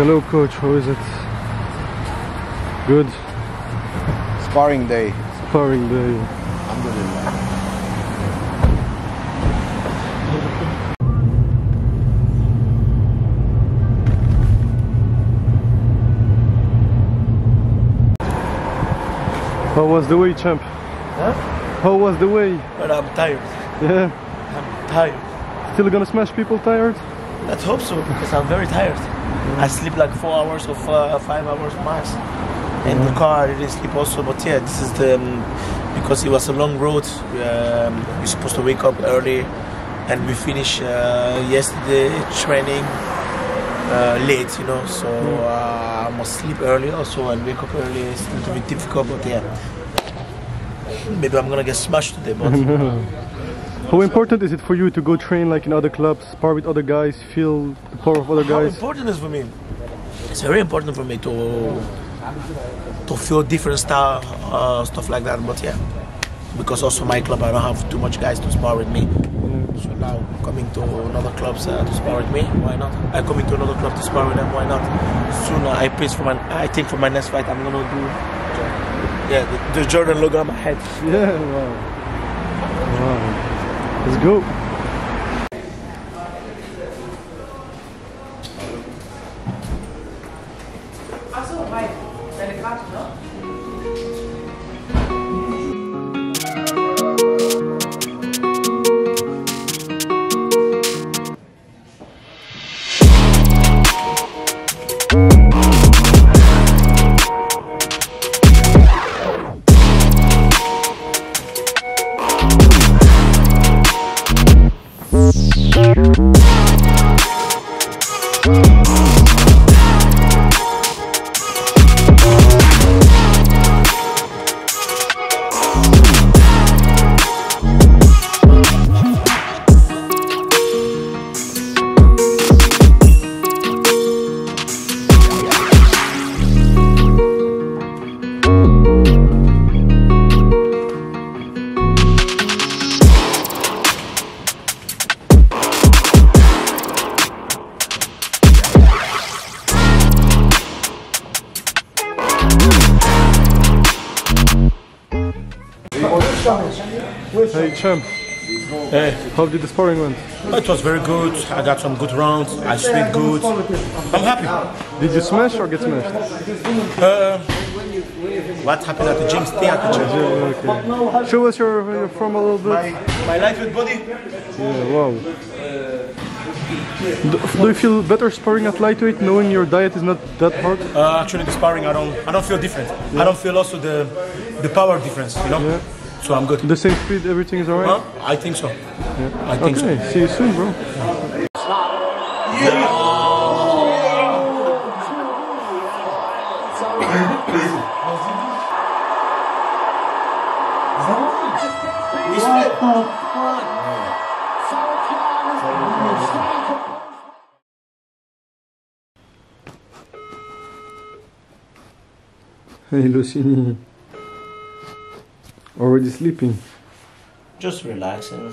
Hello coach, how is it? Good. Sparring day. Sparring day. Alhamdulillah. How was the way, champ? Huh? How was the way? But I'm tired. Yeah. I'm tired. Still gonna smash people tired? Let's hope so because I'm very tired. I sleep like four hours or uh, five hours max. In the car, I didn't sleep also. But yeah, this is the um, because it was a long road. Um, we're supposed to wake up early, and we finish uh, yesterday training uh, late. You know, so uh, I must sleep early also and wake up early. It's a little bit difficult, but yeah. Maybe I'm gonna get smashed today, but How important is it for you to go train like in other clubs, spar with other guys, feel the power of other guys? How important is for me? It's very important for me to to feel different style uh, stuff like that. But yeah, because also my club, I don't have too much guys to spar with me. So now coming to another clubs uh, to spar with me, why not? I coming to another club to spar with them, why not? Soon I place for my, I think for my next fight, I'm gonna do, yeah, the, the Jordan logo on my head. Yeah. Wow. Let's go. Hey champ, Hey. how did the sparring went? It was very good. I got some good rounds. I swim good. I'm happy. Did you smash or get smashed? Uh, what happened at the gym? Stay at the gym. Okay. Show us your, your form a little bit. My, my lightweight body. Yeah, wow. Do, do you feel better sparring at lightweight, knowing your diet is not that hard? Uh, actually, the sparring, I don't, I don't feel different. I don't feel also the, the power difference. You know. Yeah. So I'm good. The same speed, everything is alright? Huh? I think so. I think Okay, so. see you soon, bro. Hey, Lucini. Already sleeping. Just relaxing.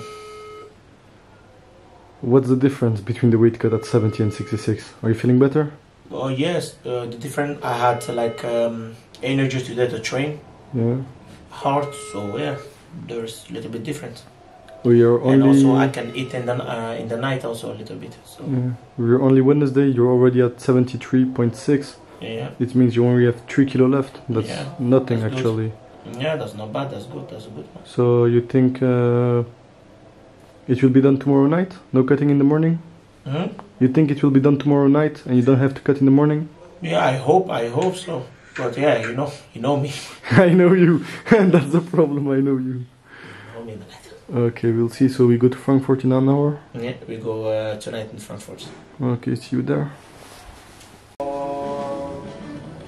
What's the difference between the weight cut at 70 and 66? Are you feeling better? Oh yes, uh, the difference I had like um, energy today to train Yeah. hard. So yeah, there's a little bit different. We are only... and also I can eat in the uh, in the night also a little bit. So Yeah. We're only Wednesday. You're already at 73.6. yeah, It means you only have three kilo left. That's Yeah, nothing that's good. actually. yeah, that's not bad. That's good. That's a good one. So you think uh, it will be done tomorrow night? No cutting in the morning? hmm You think it will be done tomorrow night and you don't have to cut in the morning? Yeah, I hope. I hope so. But yeah, you know, you know me. I know you. And that's the problem. I know you. You know me in the night. Okay, we'll see. So we go to Frankfurt in an hour. Yeah, we go uh, tonight in Frankfurt. Okay, see you there.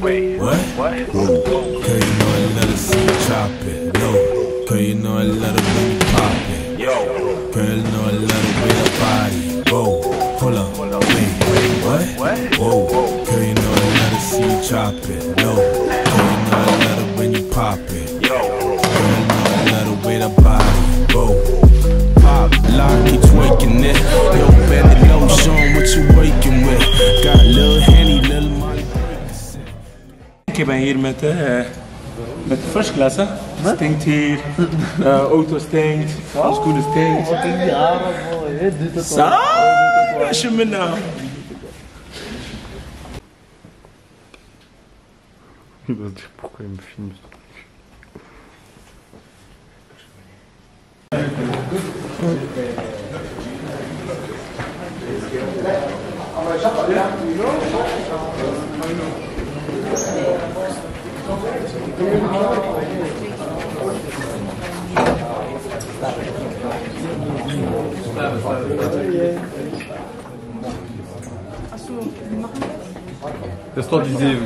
wait, what? What? Girl, you met, eh, met de first class. Stinkt hier, auto stinkt, school stinkt, stinkt. Die 7.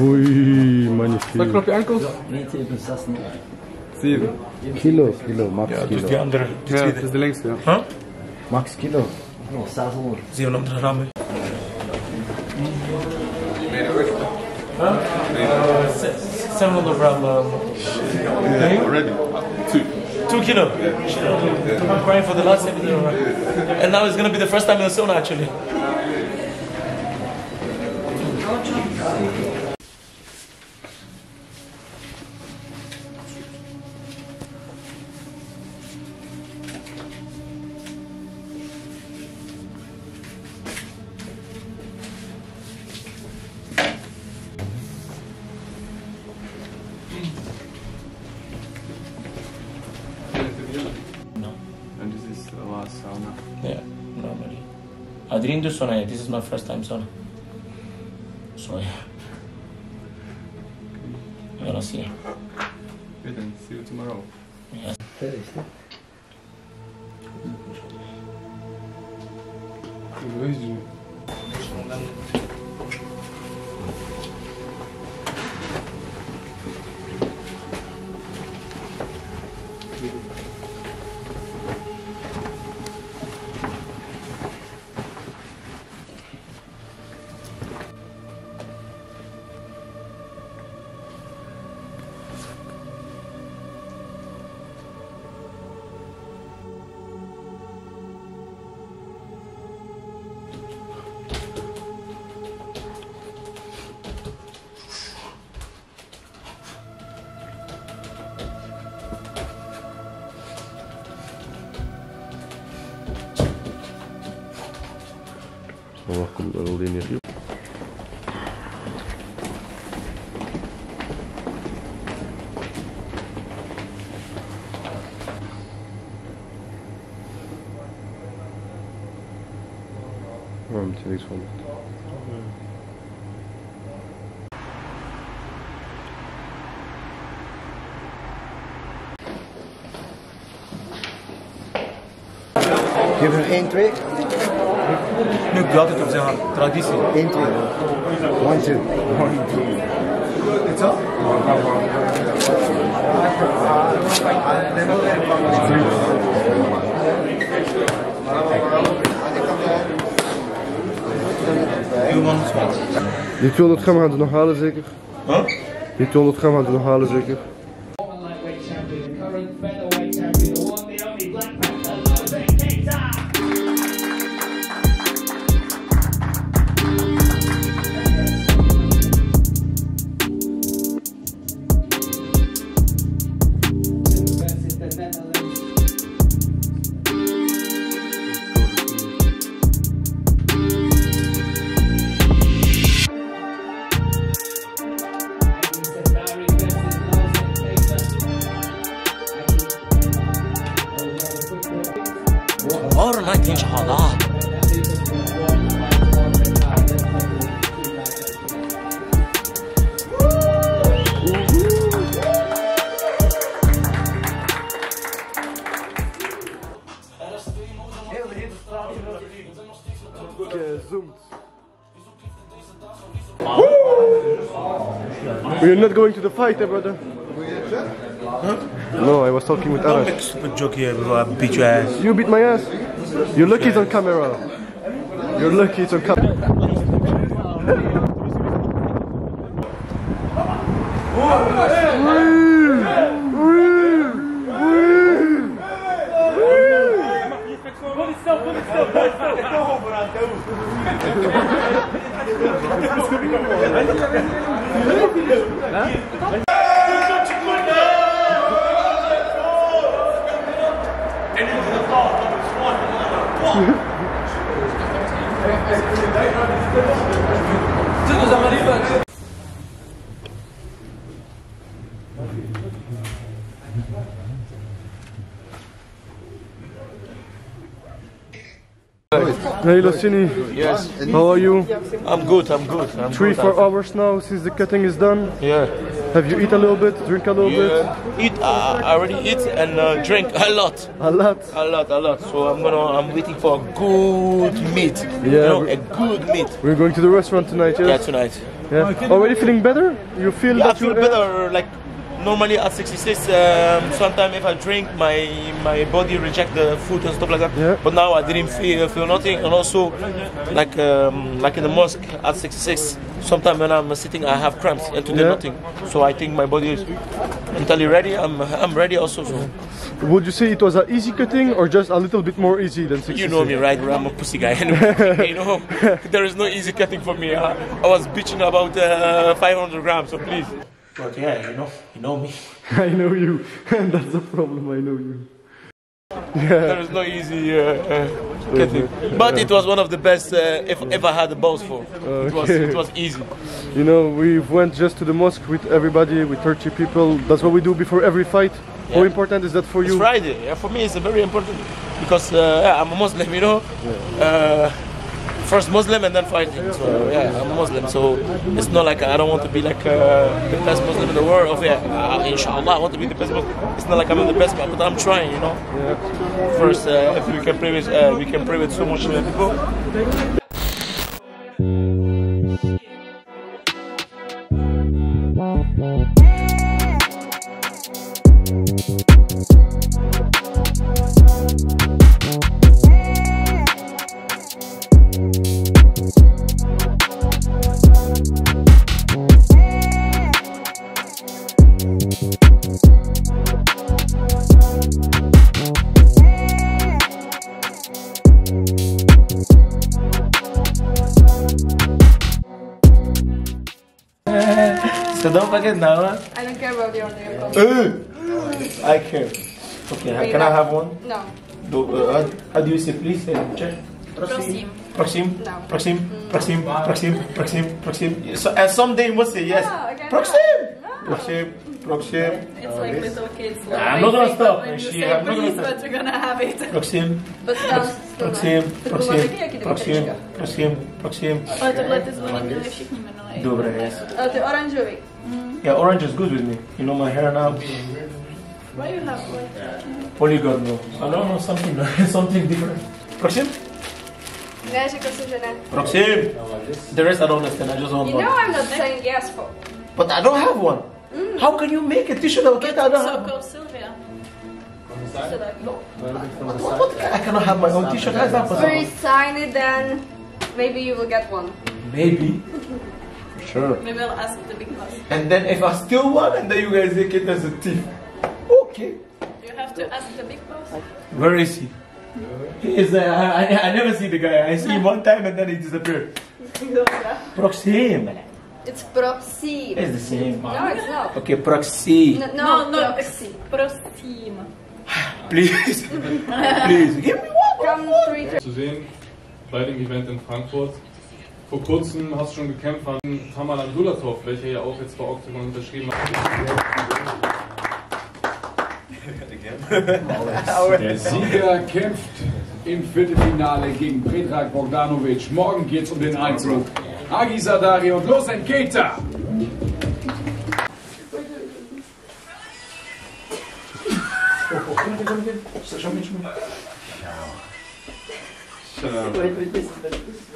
Ui, magnifiek. Knop je enkels? Nee, 7, 6, 7. Kilo, kilo, max Ja, dus die kilo. andere, die Ja, tweede. dat is de längste, ja. Max kilo. nog 600. 700 gram. hè. Nee, Uh, se- 700 gram. Um, thing. Already. Two. Two kilo. I'm crying for the last 70 euro. And now it's gonna be the first time in the sauna actually. Yet. This is my first time sauna. je niks vond. hebt. Je hebt er 1, 2. Nu ik het op zeggen, traditie. 1, 2. 1, 2. 1, 2. It's up? Thank you. 200 gram gaan we nog halen zeker? Huh? Die 200 gram gaan we nog halen zeker? You're not going to the fight, eh, brother? No, I was talking with Don't Arash. make a stupid joke here before I beat your ass. You beat my ass. You're lucky it's on camera. You're lucky it's on camera. Hey Losini, Yes. how are you? I'm good, I'm good. I'm Three, good. four hours now since the cutting is done. Yeah. Have you eat a little bit, drink a little yeah. Eat, uh, I already eat and uh, drink a lot. A lot. A lot, a lot. So I'm gonna, I'm waiting for a good meat. You Yeah, know, a good meat. We're going to the restaurant tonight, Yeah, tonight. Yeah. Already feeling better? You feel Yeah, I feel you better. Like normally at 66, um, sometimes if I drink, my my body reject the food and stuff like that. Yeah. But now I didn't feel feel nothing, and also like um, like in the mosque at 66, sometimes when I'm sitting, I have cramps, and today Yeah. nothing. So I think my body is entirely ready. I'm I'm ready also. So Would you say it was an easy cutting or just a little bit more easy than 66? you know me, right? I'm a pussy guy. You know, there is no easy cutting for me. I, I was bitching about uh, 500 grams, so please. But yeah, you know, you know me. I know you. and That's the problem, I know you. Yeah. There is no easy uh, uh, cutting. But it was one of the best uh, if ever had a balls for. It was it was easy. You know, we went just to the mosque with everybody, with 30 people. That's what we do before every fight. How important is that for It's you? Friday. Yeah, for me, it's very important because uh, yeah, I'm a Muslim. You know, uh, first Muslim and then fighting. So yeah, I'm a Muslim. So it's not like I don't want to be like uh, the best Muslim in the world. Of yeah, uh, inshallah, I want to be the best Muslim. It's not like I'm the best, but I'm trying. You know. First, uh, if we can pray with uh, we can pray with so much people. So don't forget now. Huh? I don't care about your name. I care. Okay, can I have one? No. Do, uh, how- how do you say please? Uh, check. Prosim. Proxim, No. Proxim, Proxim, Proxim, Proxim, Proxim. So, and someday you must say yes. No, again, Proxim, no. Proxim, Proxim, It's like little kids. I'm not gonna stop. She- I'm not gonna stop. but we're gonna have it. Proxim, But sounds still Proxim, nice. Proxim, Tylko jakie Proxim, delikatyczka. Proxim, Proxim. Ale to dla tych dzwoni, wšichni jmenují. Dobre, yes. Ale ty oranžový. Yeah, orange is good with me. You know my hair now. Why you have like... Polygon, no. I don't know something, something different. Proxim, Ne, řekl jsem, že. Proxim. The rest I don't understand. I just want You one. know I'm not saying yes for. But I don't have one. Mm. How can you make a t-shirt out of it? I don't have. called Sylvia. What, what? I cannot have my own t-shirt. How's that possible? First sign it then. Maybe you will get one. Maybe. Sure. Maybe I'll ask the big boss. And then if I steal one, and then you guys take it as a thief. Okay. You have to ask the big boss. Where is he? He is. Uh, I, I, I never see the guy. I see him one time and then he disappeared. Proxim. It's Proxim. It's the same. No, it's not. Okay, Proxy. No, no, no Proxim. Prosim. Please. Please. Give me one. Come three zu sehen bei Event in Frankfurt. Vor kurzem hast du schon gekämpft an Tamal Abdullatov, welcher ja auch jetzt bei Octagon unterschrieben hat. Der Sieger kämpft im Viertelfinale gegen Predrag Bogdanovic. Morgen geht's um den Einzug. Agi Sadari und Losen Keita. All right.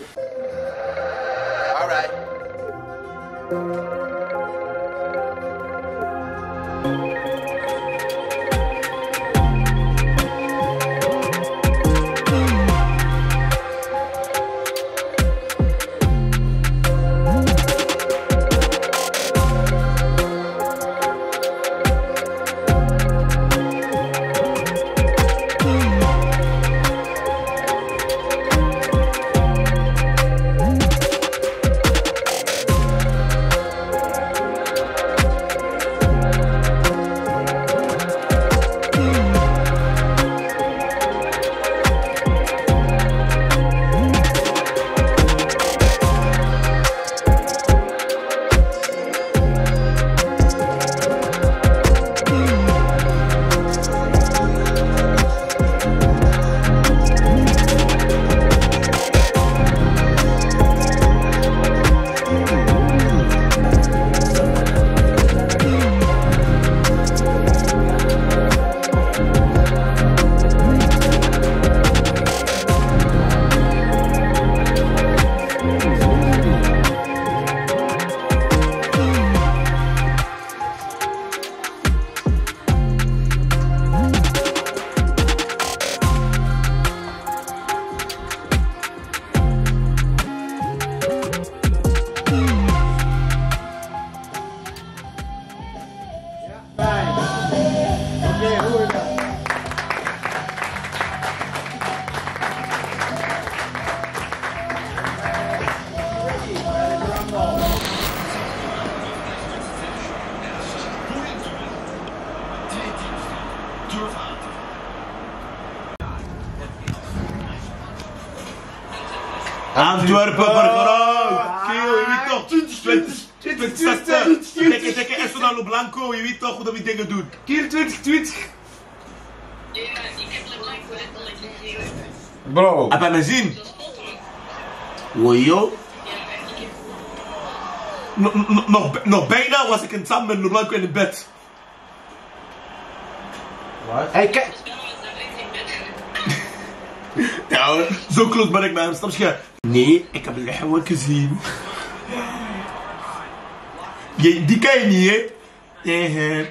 Antwerpen, je weet toch? Kijk, kijk, Estonalo Blanco, je weet toch hoe dat die dingen doet. Kiel 2020. Ja, ik heb de Blanco. Bro. Heb je me zien? Wojo. Nog, nog bijna was ik in samen met Blanco in de bed. Wat? Hey, kijk. Ja, zo kloot ben ik met hem, snap je? Nee, ik heb Lehwa gezien. Je, die ken je niet, hè?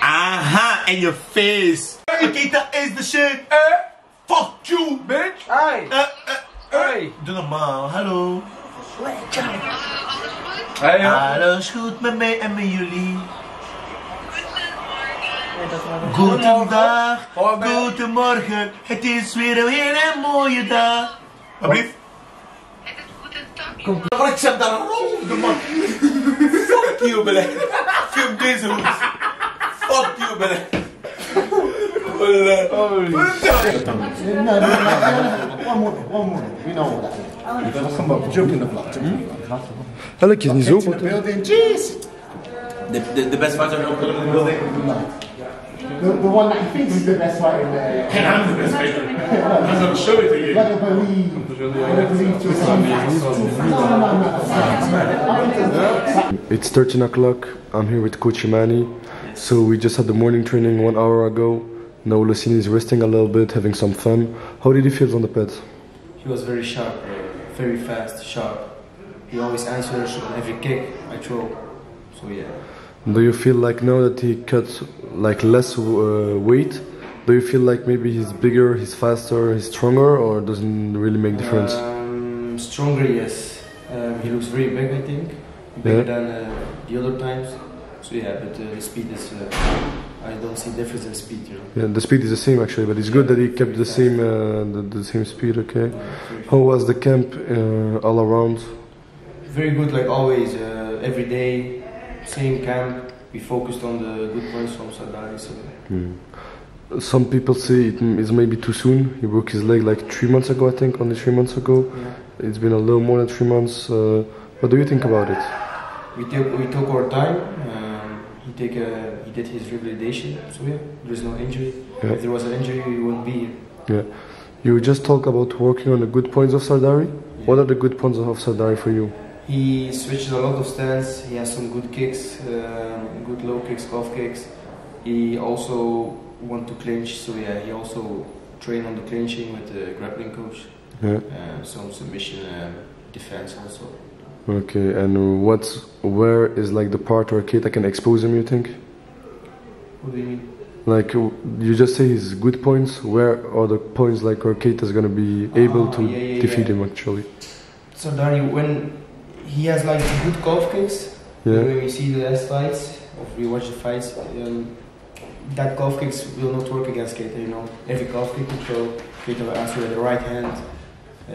Aha, en je face. Dat is de shit. Eh? Fuck you, bitch. Hey. Eh, eh, hey. Doe normaal, hallo. Hey, joh. Alles goed met mij en met jullie. Goedendag, goedemorgen. Het is weer een hele mooie dag. Alsjeblieft. Kom. Maar ik zet daar een rol de man. Fuck you, beleid. Film deze hoes. Fuck you, beleid. One more, one more. We know that. Come up, jump in the block. Elk is niet zo. Get to the building. Jeez. De, de, de beste fighter in de building. The, the one that he thinks is the best fighter in there. I'm the best fighter. I'm gonna show it to you. Gotta believe. Gotta believe to achieve. It's 13 o'clock. I'm here with Coach Imani. So we just had the morning training one hour ago. Now Lucini is resting a little bit, having some fun. How did he feel on the pad? He was very sharp, very fast, sharp. He always answers on every kick I throw. So yeah. Do you feel like now that he cut like less uh, weight? Do you feel like maybe he's bigger, he's faster, he's stronger, or doesn't really make difference? Um, stronger, yes. Um, he looks very big, I think. Bigger Yeah. than uh, the other times. So yeah, but uh, the speed is. Uh, I don't see difference in speed, you know. Yeah, the speed is the same actually, but it's good that he kept the same uh, the, the same speed. Okay. How was the camp uh, all around? Very good, like always. Uh, every day, same camp. We focused on the good points from Sardari. So Some people say it is maybe too soon. He broke his leg like three months ago, I think, only three months ago. yeah. It's been a little more than three months. Uh, what do you think about it? we took we took our time. Um, he take a, he did his revalidation. So yeah, there's no injury. Yeah. If there was an injury, we wouldn't be here. Yeah. You just talk about working on the good points of Sardari. What are the good points of Sardari for you? He switches a lot of stance. He has some good kicks, um, good low kicks, calf kicks. He also want to clinch, so yeah, he also train on the clinching with the grappling coach. Yeah. Uh, some submission um, defense also. Okay. And what's where is like the part where Keita can expose him? You think? What do you mean? Like you just say his good points. Where are the points like where Keita's gonna be able Ah, to yeah, yeah, defeat him actually? Sardari, when he has like good calf kicks, Yeah. when we see the last fights, or we watch the fights, um, that calf kicks will not work against Keita, you know. Every calf kick will throw, Keita will answer with the right hand. Uh,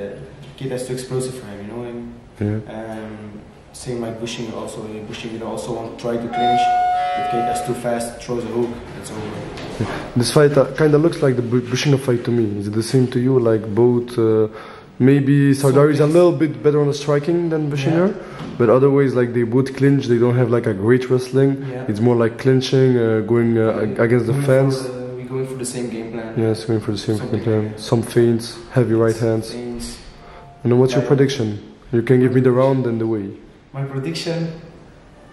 Keita is too explosive for him, you know. And, Yeah. um, same like Bushing also. Bushing will also want to try to clinch. If is too fast, throws a hook, it's over. This fight uh, kind of looks like the Bu- Bushinger fight to me. Is it the same to you? Like both, uh, maybe Sardari is a little bit better on the striking than Bushinger, but otherwise, like they both clinch. They don't have like a great wrestling. Yeah. It's more like clinching, uh, going uh, ag- against the fence. We're going for the same game plan. Yes, going for the same Something game plan. Some feints, heavy right hands. Feints. And then what's your prediction? You can give me the round and the way. My prediction,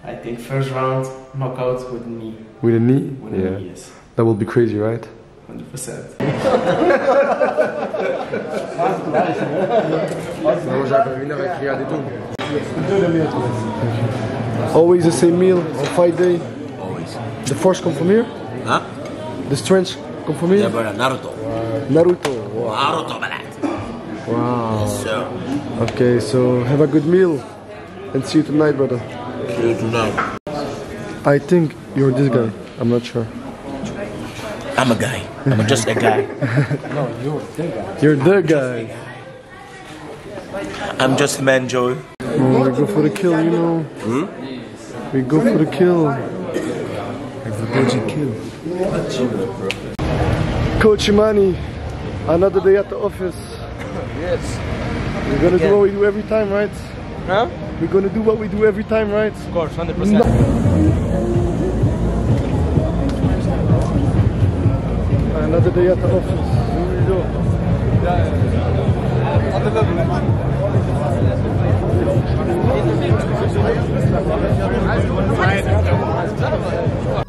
I think first round knockout with knee. With a knee? With a yeah. knee, yes. That will be crazy, right? 100%. Always the same meal on fight day? Always. The force come from here? Huh? The strength come from here? Yeah, brother, Naruto. Naruto. Wow. Naruto, man. wow. So, Okay, so have a good meal and see you tonight, brother. see you tonight. I think you're this guy. I'm not sure. I'm a guy. I'm just a guy. No, you're the guy. You're the guy. guy. I'm just a man, Joey. Oh, mm, we go for the kill, you know. Hmm? We go for the kill. Everybody kill. Coach Imani, another day at the office. Yes. We're gonna Again. do what we do every time, right? Huh? We're gonna do what we do every time, right? Of course, 100%. Another day at the office. Here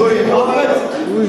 Ahmet. Uy.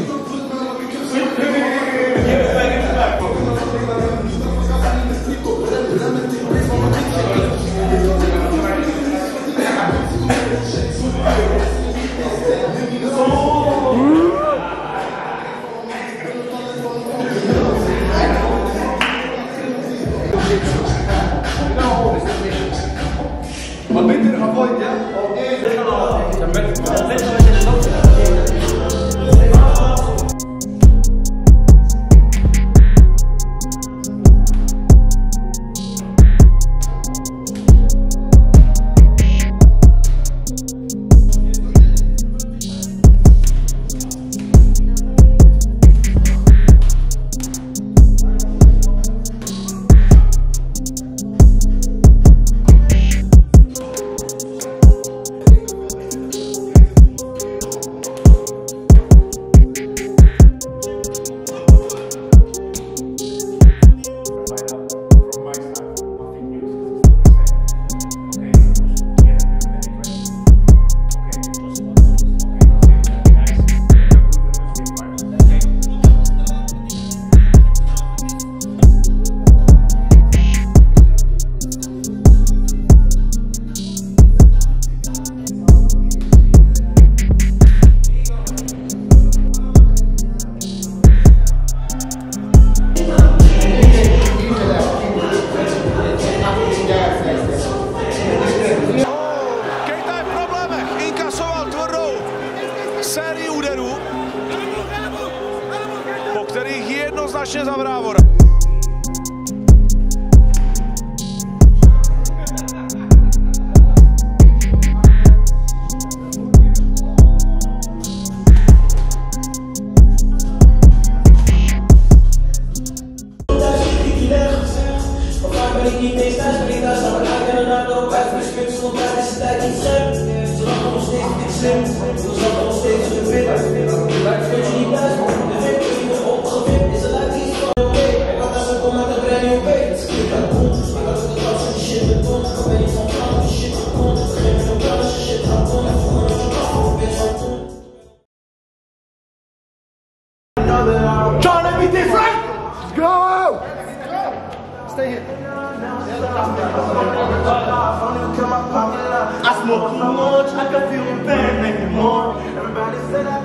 Strašně zabrávorat.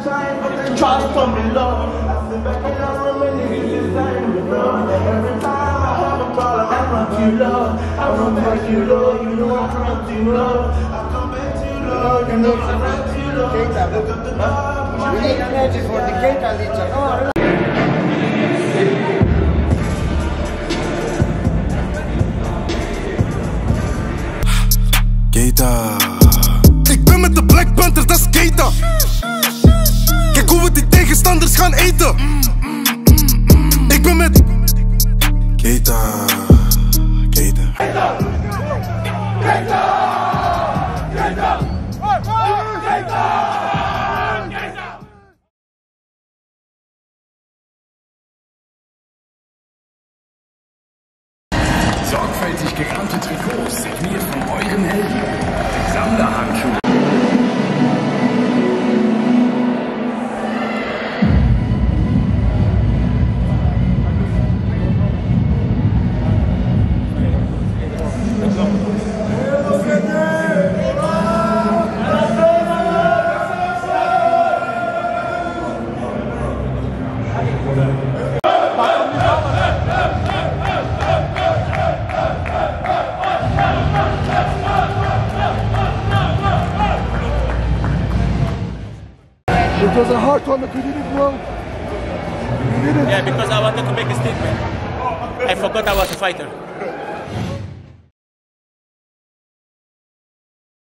Everybody said I tried, but they tried to tell me love. I back and I reminisce this time with love. Every time I have a problem, I run to you, love. I run back to you, love. You know I run to you, to you, to. We need energy for the Keita Licha. Oh, Keita. Gaan eten. Ik ben met. Keita. Keita. Sorgfältig gerahmte Trikots, signiert von euren Helden.